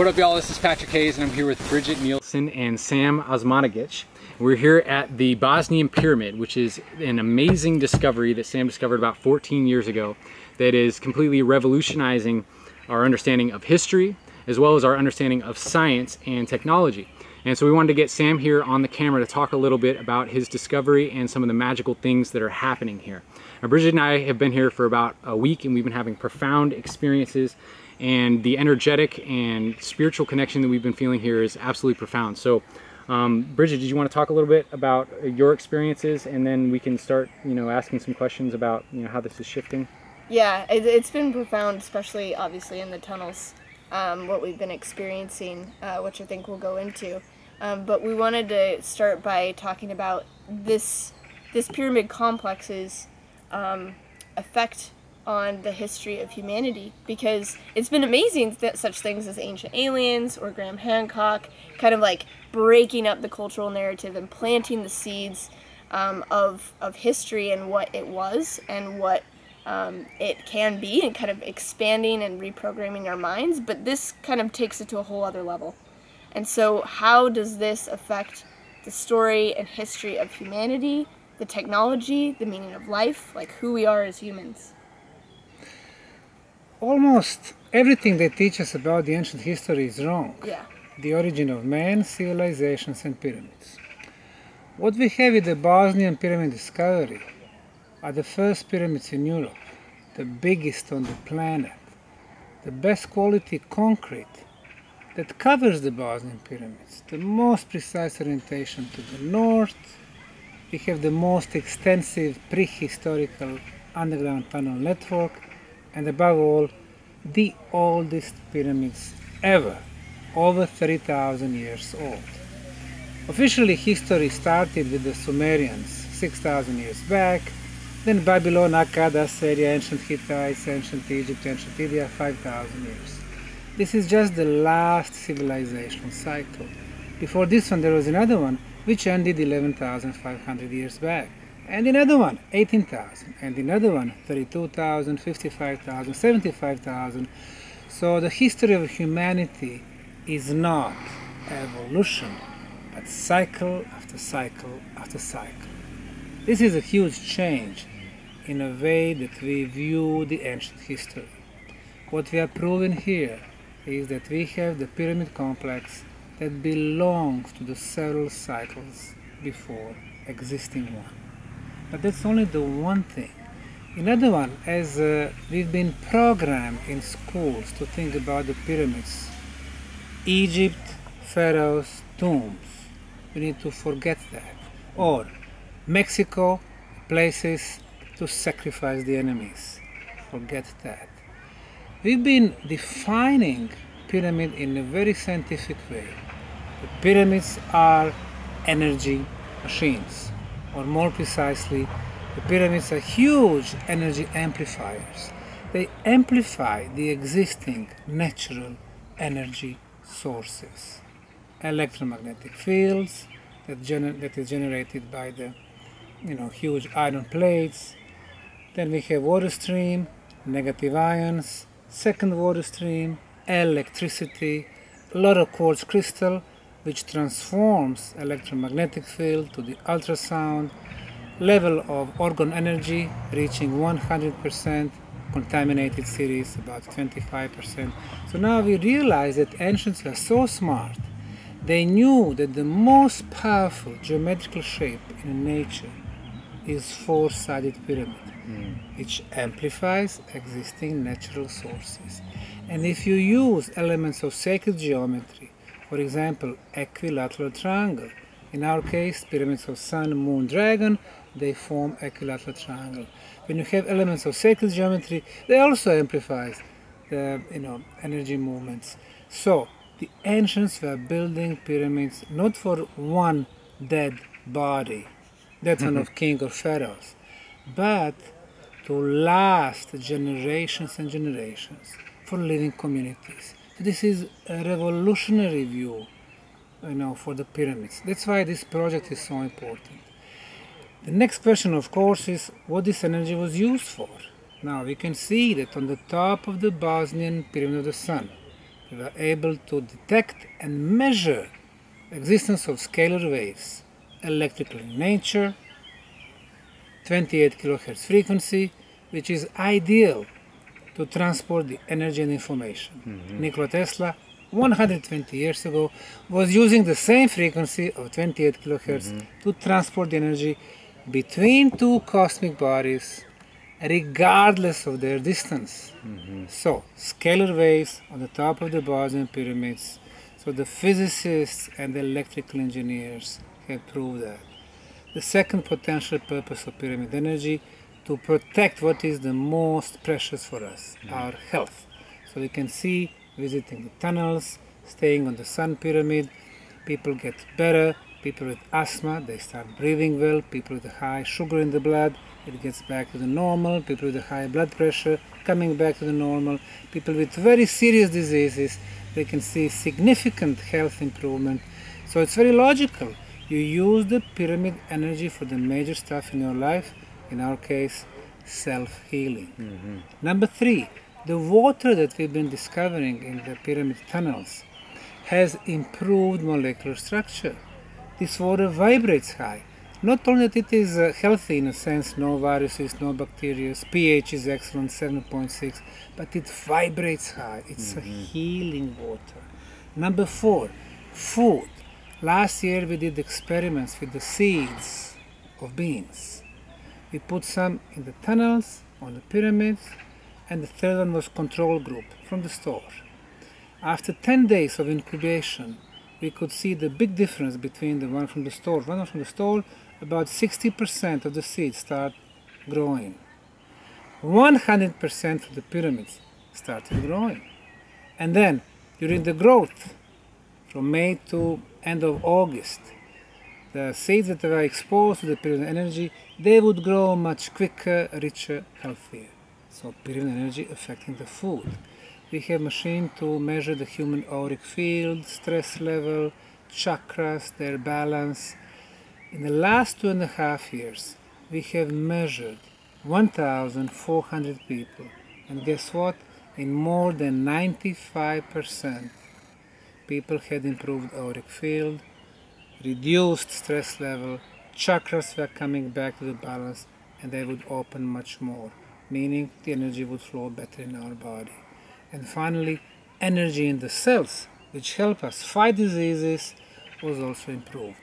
What up y'all, this is Patrick Haize and I'm here with Bridget Nielsen and Sam Osmanagich. We're here at the Bosnian Pyramid, which is an amazing discovery that Sam discovered about 14 years ago that is completely revolutionizing our understanding of history as well as our understanding of science and technology. And so we wanted to get Sam here on the camera to talk a little bit about his discovery and some of the magical things that are happening here. Now, Bridget and I have been here for about a week and we've been having profound experiences and the energetic and spiritual connection that we've been feeling here is absolutely profound. So um, Bridget, did you want to talk a little bit about your experiences and then we can start, you know, asking some questions about, you know, how this is shifting? Yeah, it, has been profound, especially obviously in the tunnels, um, what we've been experiencing, uh, which I think we'll go into. Um, but we wanted to start by talking about this this pyramid complex's um, effect on the history of humanity because it's been amazing that such things as ancient aliens or Graham Hancock kind of like breaking up the cultural narrative and planting the seeds um, of, of history and what it was and what um, it can be and kind of expanding and reprogramming our minds but this kind of takes it to a whole other level. And so how does this affect the story and history of humanity the technology the meaning of life like who we are as humans almost everything they teach us about the ancient history is wrong. Yeah. The origin of man, civilizations, and pyramids. What we have with the Bosnian pyramid discovery are the first pyramids in Europe, the biggest on the planet, the best quality concrete that covers the Bosnian pyramids, the most precise orientation to the north. We have the most extensive prehistorical underground tunnel network and above all, the oldest pyramids ever, over 30,000 years old. Officially, history started with the Sumerians 6,000 years back, then Babylon, Akkad, Assyria, ancient Hittites, ancient Egypt, ancient India, 5,000 years. This is just the last civilization cycle. Before this one, there was another one which ended 11,500 years back and another one 18,000 and another one 32,000 55,000 75,000 so the history of humanity is not evolution but cycle after cycle after cycle. This is a huge change in a way that we view the ancient history. What we are proving here is that we have the pyramid complex that belongs to the several cycles before existing one but that's only the one thing. Another one, as uh, we've been programmed in schools to think about the pyramids, Egypt, pharaohs, tombs, we need to forget that. Or Mexico, places to sacrifice the enemies, forget that. We've been defining pyramid in a very scientific way. The pyramids are energy machines or more precisely, the pyramids are huge energy amplifiers. They amplify the existing natural energy sources. Electromagnetic fields that, gener that is generated by the you know, huge iron plates. Then we have water stream, negative ions, second water stream, electricity, a lot of quartz crystal, which transforms electromagnetic field to the ultrasound, level of orgone energy reaching 100%, contaminated series about 25%. So now we realize that ancients were so smart, they knew that the most powerful geometrical shape in nature is four-sided pyramid, mm. which amplifies existing natural sources. And if you use elements of sacred geometry for example, equilateral triangle. In our case, pyramids of sun, moon, dragon, they form equilateral triangle. When you have elements of sacred geometry, they also amplify the you know energy movements. So the ancients were building pyramids not for one dead body, that one of mm-hmm. king or pharaohs, but to last generations and generations for living communities. This is a revolutionary view, you know, for the pyramids. That's why this project is so important. The next question, of course, is what this energy was used for. Now we can see that on the top of the Bosnian Pyramid of the Sun, we were able to detect and measure existence of scalar waves, electrical in nature, 28 kilohertz frequency, which is ideal to transport the energy and information. Mm-hmm. Nikola Tesla, 120 years ago, was using the same frequency of 28 kilohertz mm-hmm. to transport the energy between two cosmic bodies regardless of their distance. Mm-hmm. So, scalar waves on the top of the Bosnian pyramids. So, the physicists and the electrical engineers have proved that. The second potential purpose of pyramid energy to protect what is the most precious for us, mm-hmm. our health. So you can see visiting the tunnels, staying on the sun pyramid, people get better, people with asthma, they start breathing well, people with high sugar in the blood, it gets back to the normal, people with high blood pressure coming back to the normal, people with very serious diseases, they can see significant health improvement. So it's very logical. You use the pyramid energy for the major stuff in your life, in our case, self healing. Mm-hmm. Number three, the water that we've been discovering in the pyramid tunnels has improved molecular structure. This water vibrates high. Not only that it is uh, healthy in a sense, no viruses, no bacteria, pH is excellent, 7.6, but it vibrates high. It's mm-hmm. a healing water. Number four, food. Last year we did experiments with the seeds of beans. We put some in the tunnels, on the pyramids, and the third one was control group from the store. After 10 days of incubation, we could see the big difference between the one from the store. One from the store about 60% of the seeds start growing. 100% of the pyramids started growing. And then, during the growth, from May to end of August, the seeds that were exposed to the pyramid energy, they would grow much quicker, richer, healthier. So pyramid energy affecting the food. We have machine to measure the human auric field, stress level, chakras, their balance, in the last two and a half years, we have measured 1,400 people, and guess what? In more than 95%, people had improved auric field, reduced stress level, chakras were coming back to the balance, and they would open much more, meaning the energy would flow better in our body. And finally, energy in the cells, which help us fight diseases, was also improved.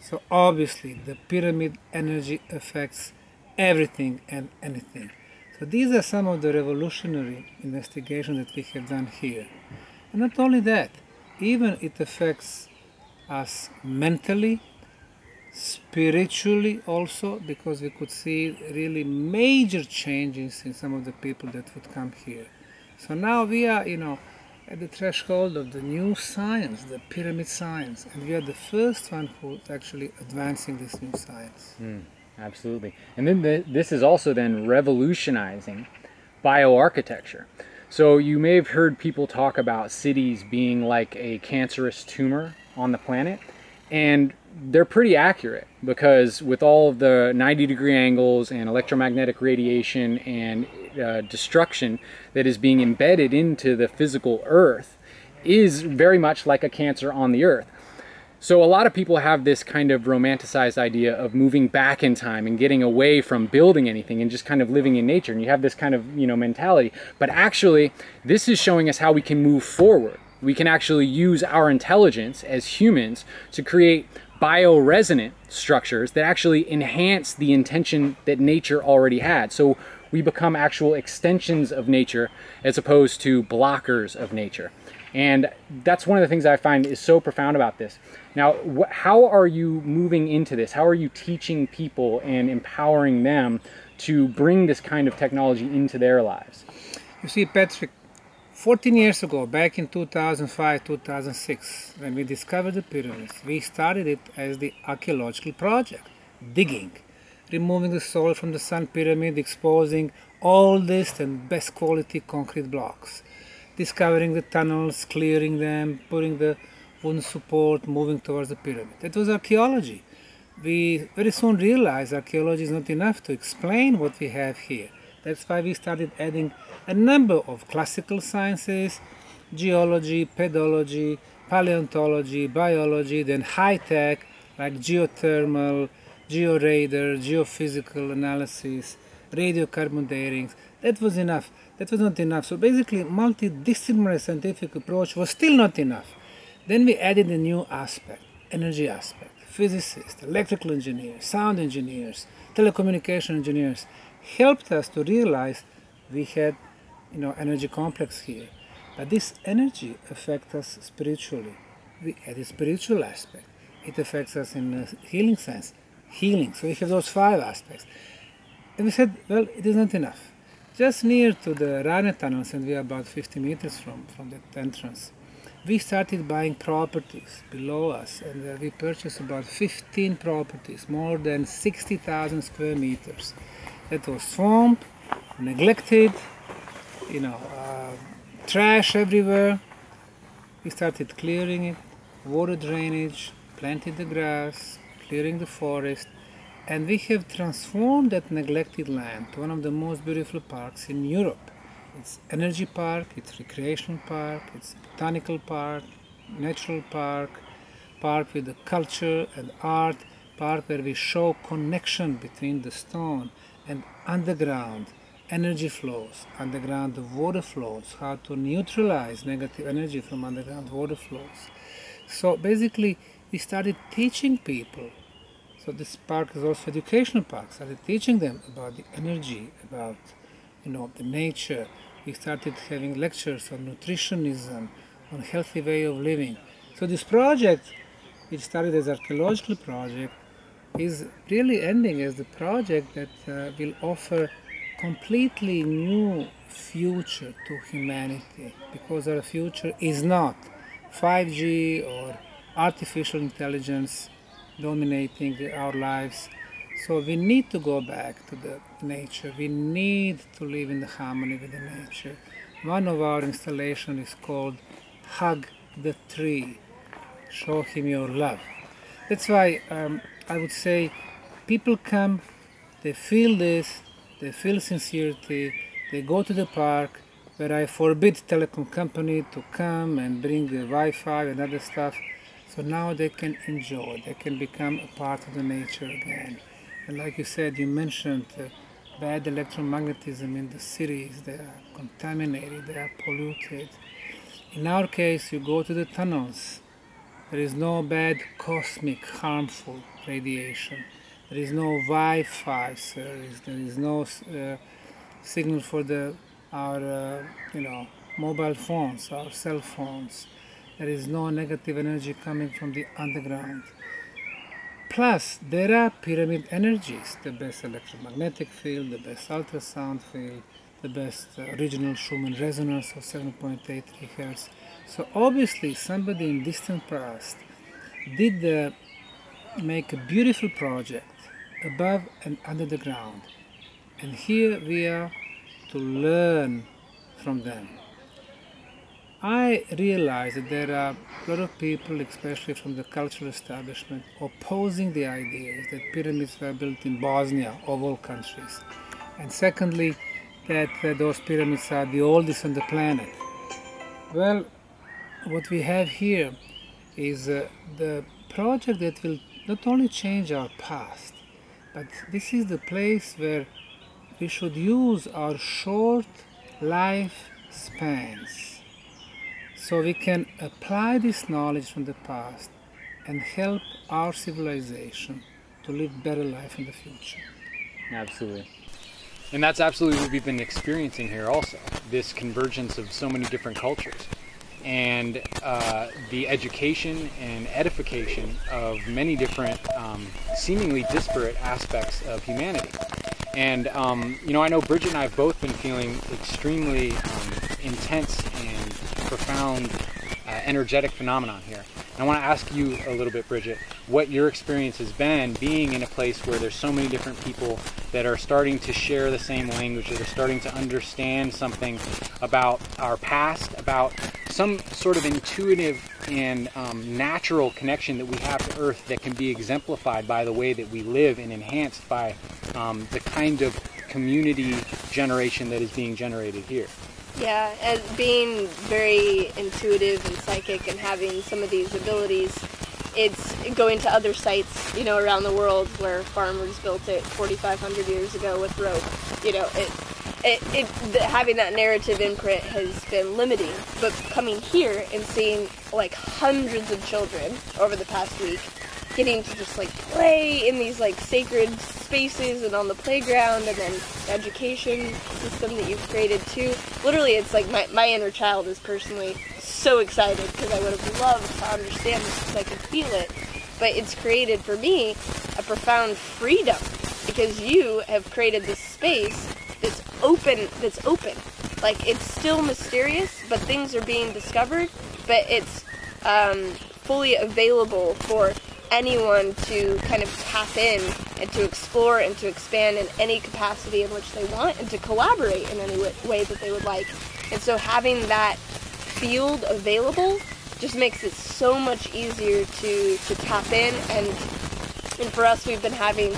So obviously the pyramid energy affects everything and anything. So these are some of the revolutionary investigations that we have done here. And not only that, even it affects us mentally, spiritually also, because we could see really major changes in some of the people that would come here. So now we are, you know, at the threshold of the new science, the pyramid science, and we are the first one who's actually advancing this new science. Mm, absolutely, and then the, this is also then revolutionizing bioarchitecture. So you may have heard people talk about cities being like a cancerous tumor on the planet, and they're pretty accurate because with all of the 90 degree angles and electromagnetic radiation and uh, destruction that is being embedded into the physical earth is very much like a cancer on the earth. So a lot of people have this kind of romanticized idea of moving back in time and getting away from building anything and just kind of living in nature. And you have this kind of, you know, mentality. But actually, this is showing us how we can move forward. We can actually use our intelligence as humans to create bioresonant structures that actually enhance the intention that nature already had. So we become actual extensions of nature as opposed to blockers of nature. And that's one of the things I find is so profound about this. Now, how are you moving into this? How are you teaching people and empowering them to bring this kind of technology into their lives? You see, Patrick, 14 years ago, back in 2005 2006, when we discovered the pyramids, we started it as the archaeological project, digging removing the soil from the Sun Pyramid, exposing oldest and best quality concrete blocks, discovering the tunnels, clearing them, putting the wooden support, moving towards the pyramid. That was archaeology. We very soon realized archaeology is not enough to explain what we have here. That's why we started adding a number of classical sciences, geology, pedology, paleontology, biology, then high tech like geothermal, georadar, geophysical analysis, radiocarbon datings. That was enough. That was not enough. So basically, multidisciplinary scientific approach was still not enough. Then we added a new aspect, energy aspect. Physicists, electrical engineers, sound engineers, telecommunication engineers helped us to realize we had, you know, energy complex here. But this energy affects us spiritually. We add a spiritual aspect. It affects us in a healing sense. Healing. So we have those five aspects. And we said, well, it is not enough. Just near to the Ravne tunnels, and we are about 50 meters from, from that entrance, we started buying properties below us, and uh, we purchased about 15 properties, more than 60,000 square meters. That was swamp, neglected, you know, uh, trash everywhere. We started clearing it, water drainage, planted the grass, clearing the forest, and we have transformed that neglected land to one of the most beautiful parks in Europe. It's energy park, it's recreation park, it's botanical park, natural park, park with the culture and art, park where we show connection between the stone and underground energy flows, underground water flows, how to neutralize negative energy from underground water flows. So basically, we started teaching people. So this park is also educational park. Started teaching them about the energy, about you know the nature. We started having lectures on nutritionism, on healthy way of living. So this project, which started as archaeological project, is really ending as the project that uh, will offer completely new future to humanity because our future is not 5G or artificial intelligence dominating our lives. So we need to go back to the nature. We need to live in the harmony with the nature. One of our installations is called Hug the Tree. Show him your love. That's why um, I would say people come, they feel this, they feel sincerity, they go to the park where I forbid telecom company to come and bring the Wi-Fi and other stuff. So now they can enjoy, they can become a part of the nature again. And like you said, you mentioned uh, bad electromagnetism in the cities, they are contaminated, they are polluted. In our case, you go to the tunnels, there is no bad cosmic harmful radiation. There is no Wi-Fi service. There is no uh, signal for the our uh, you know mobile phones, our cell phones. There is no negative energy coming from the underground. Plus, there are pyramid energies, the best electromagnetic field, the best ultrasound field, the best uh, original Schumann resonance of 7.83 Hz. So obviously somebody in distant past did uh, make a beautiful project above and under the ground. And here we are to learn from them. I realize that there are a lot of people, especially from the cultural establishment, opposing the ideas that pyramids were built in Bosnia, of all countries. And secondly, that those pyramids are the oldest on the planet. Well, what we have here is uh, the project that will not only change our past, but this is the place where we should use our short life spans so we can apply this knowledge from the past and help our civilization to live better life in the future. Absolutely. And that's absolutely what we've been experiencing here also, this convergence of so many different cultures and uh, the education and edification of many different, um, seemingly disparate aspects of humanity. And, um, you know, I know Bridget and I have both been feeling extremely um, intense and profound uh, energetic phenomenon here. And I want to ask you a little bit, Bridget, what your experience has been being in a place where there's so many different people that are starting to share the same language, that are starting to understand something about our past, about some sort of intuitive and um, natural connection that we have to Earth that can be exemplified by the way that we live and enhanced by um, the kind of community generation that is being generated here. Yeah, and being very intuitive and psychic and having some of these abilities, it's going to other sites, you know, around the world where farmers built it 4,500 years ago with rope. You know, it, it, it the, having that narrative imprint has been limiting. But coming here and seeing like hundreds of children over the past week getting to just like play in these like sacred spaces and on the playground and then the education system that you've created too. Literally, it's like my, my inner child is personally so excited because I would have loved to understand this because I could feel it. But it's created for me a profound freedom because you have created this space that's open, that's open. Like it's still mysterious, but things are being discovered, but it's um, fully available for anyone to kind of tap in and to explore and to expand in any capacity in which they want and to collaborate in any way that they would like. And so having that field available just makes it so much easier to, to tap in and and for us we've been having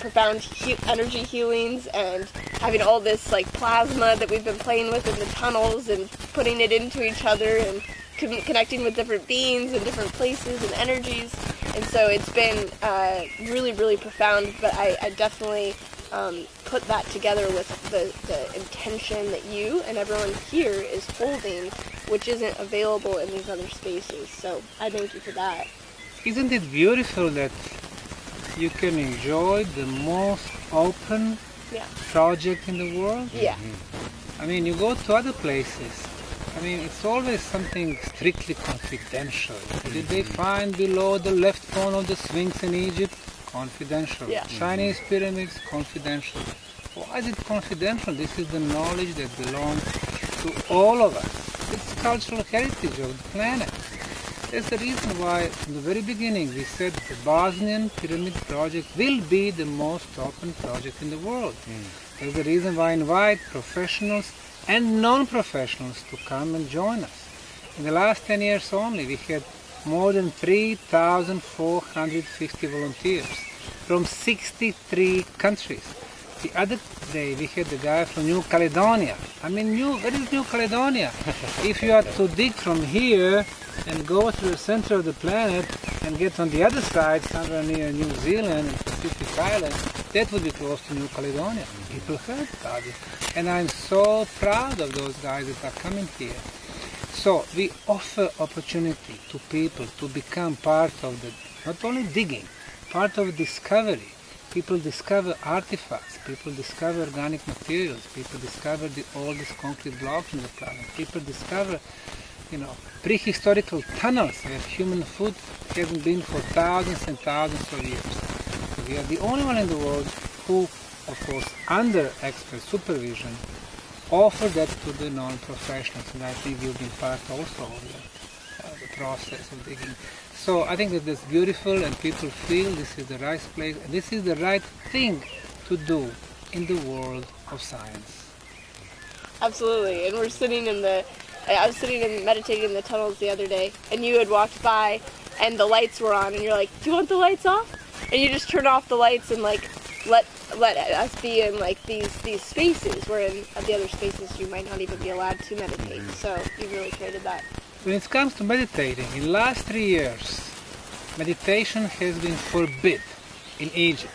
profound he- energy healings and having all this like plasma that we've been playing with in the tunnels and putting it into each other and con- connecting with different beings and different places and energies and so it's been uh, really, really profound. But I, I definitely um, put that together with the, the intention that you and everyone here is holding, which isn't available in these other spaces. So I thank you for that. Isn't it beautiful that you can enjoy the most open yeah. project in the world? Yeah. Mm-hmm. I mean, you go to other places I mean, it's always something strictly confidential. Did they mm-hmm. find below the left cone of the Sphinx in Egypt? Confidential. Yeah. Chinese pyramids? Confidential. Why is it confidential? This is the knowledge that belongs to all of us. It's cultural heritage of the planet. That's the reason why, from the very beginning, we said the Bosnian Pyramid Project will be the most open project in the world. Mm. That's the reason why I invite professionals and non-professionals to come and join us. In the last 10 years only, we had more than 3,450 volunteers from 63 countries. The other day we had the guy from New Caledonia. I mean, New, where is New Caledonia? if you are to dig from here and go to the center of the planet and get on the other side, somewhere near New Zealand and Pacific Islands, that would be close to New Caledonia. People heard about it. And I'm so proud of those guys that are coming here. So we offer opportunity to people to become part of the, not only digging, part of discovery. People discover artifacts, people discover organic materials, people discover the oldest concrete blocks in the planet, people discover, you know, prehistorical tunnels where human foot hasn't been for thousands and thousands of years. We are the only one in the world who, of course, under expert supervision, offer that to the non-professionals, and I think you've been part also of uh, the process of digging. So I think that that's beautiful, and people feel this is the right place, and this is the right thing to do in the world of science. Absolutely, and we're sitting in the. I was sitting and meditating in the tunnels the other day, and you had walked by, and the lights were on, and you're like, "Do you want the lights off?" and you just turn off the lights and like let let us be in like these these spaces where in the other spaces you might not even be allowed to meditate. Mm-hmm. So you really created that. When it comes to meditating, in last three years, meditation has been forbid in Egypt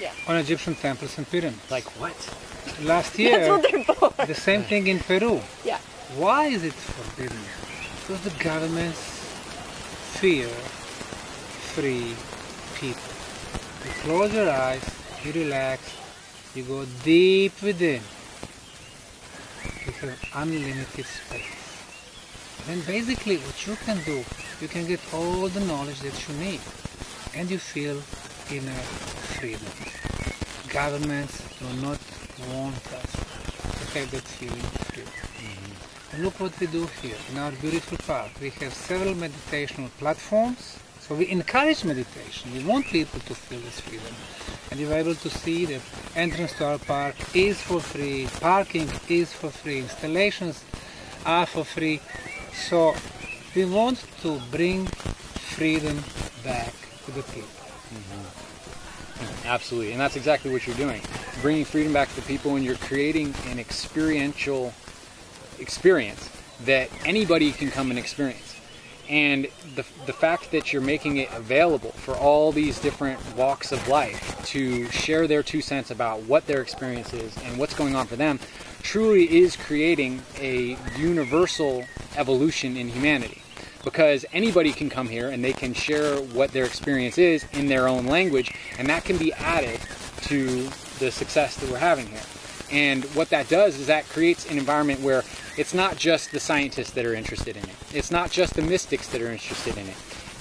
yeah. on Egyptian temples and pyramids. Like what? Last year, the same thing in Peru. Yeah. Why is it forbidden? Because the governments fear free people. You close your eyes, you relax, you go deep within. You have unlimited space. Then basically what you can do, you can get all the knowledge that you need and you feel inner freedom. Governments do not want us to have that feeling of freedom. Mm-hmm. And look what we do here in our beautiful park. We have several meditational platforms so we encourage meditation. We want people to feel this freedom. And you're able to see that entrance to our park is for free, parking is for free, installations are for free. So we want to bring freedom back to the people. Mm-hmm. Absolutely, and that's exactly what you're doing. Bringing freedom back to people and you're creating an experiential experience that anybody can come and experience. And the, the fact that you're making it available for all these different walks of life to share their two cents about what their experience is and what's going on for them truly is creating a universal evolution in humanity. Because anybody can come here and they can share what their experience is in their own language, and that can be added to the success that we're having here. And what that does is that creates an environment where it's not just the scientists that are interested in it. It's not just the mystics that are interested in it.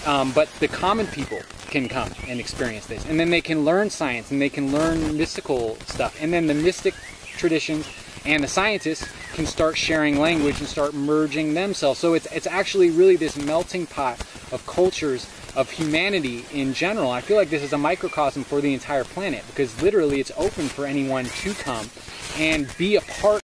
Um, but the common people can come and experience this. And then they can learn science and they can learn mystical stuff. And then the mystic traditions and the scientists can start sharing language and start merging themselves. So it's, it's actually really this melting pot of cultures of humanity in general. I feel like this is a microcosm for the entire planet because literally it's open for anyone to come and be a part